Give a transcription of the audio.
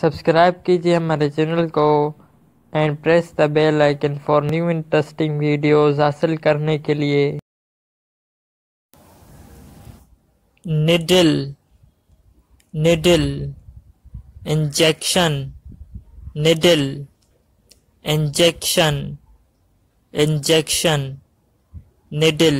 Subscribe कीजिए हमारे channel को and press the bell icon for new interesting videos हासिल करने के लिए। Needle needle, injection needle, injection injection, needle.